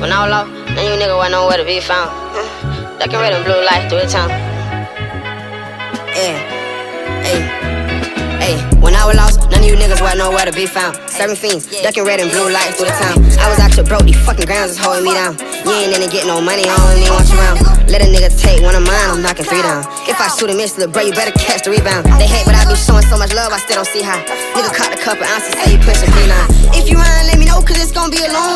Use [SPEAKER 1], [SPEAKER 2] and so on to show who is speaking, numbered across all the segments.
[SPEAKER 1] When I was lost, then you nigga wasn't nowhere to be found. Ducking red and blue lights through the town. Yeah, hey, hey. When I was lost, none of you niggas wasn't nowhere to be found. Serving fiends, ducking red and blue lights through the town. I was out your broke, these fucking grounds is holding me down. You ain't in it get no money, I don't even want you around. Let a nigga take one of mine, I'm knocking three down. If I shoot a miss, little bro, you better catch the rebound. They hate, but I be showing so much love, I still don't see how. Nigga caught a couple ounces, say you pushing P line. If you run, let me know, cause it's gonna be a long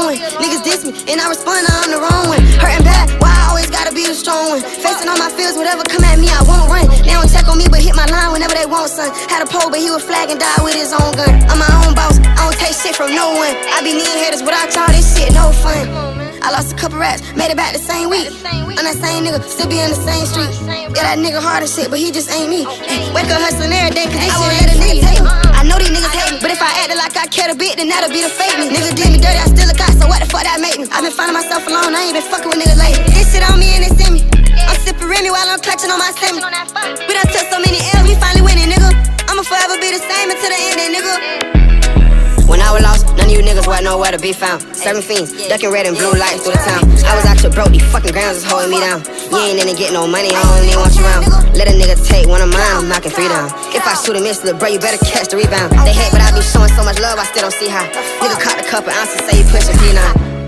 [SPEAKER 1] diss me, I respond, I'm the wrong one. Hurting bad, why I always gotta be the strong one? Facing all my fears, whatever come at me, I won't run. They don't check on me, but hit my line whenever they want, son. Had a pole, but he was flag and died with his own gun. I'm my own boss, I don't take shit from no one. I be needing haters without y'all, this shit no fun. I lost a couple rats, made it back the same week. I'm that same nigga, still be in the same street. Yeah, that nigga hard as shit, but he just ain't me. Wake up hustling every day, cause this shit let a nigga take me. I know these niggas hate me, but if I acted like I cared a bit, then that'll be the fake me. Nigga did me dirty, I still a cop, so what the fuck that make me? i been finding myself alone, I ain't been fucking with niggas lately. This shit on me and it's in me. I'm sipping Remy while I'm clutching on my semi. We done took so many L's, we finally winning, nigga. I'ma forever be the same until the end, nigga. Niggas wasn't nowhere to be found. Serving fiends, ducking red and blue lights through the town. I was out your broke, these fucking grounds is holding me down. You ain't in it get no money, I don't even want you around. Let a nigga take one of mine, I'm knocking three down. If I shoot a miss, little bro, you better catch the rebound. They hate, but I be showing so much love, I still don't see how. Nigga caught the couple ounces, say you pushing P9.